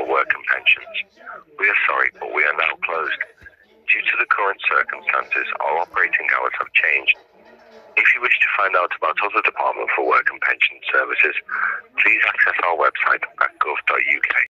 For Work and Pensions. We are sorry, but we are now closed. Due to the current circumstances, our operating hours have changed. If you wish to find out about other Department for Work and Pension services, please access our website at gov.uk.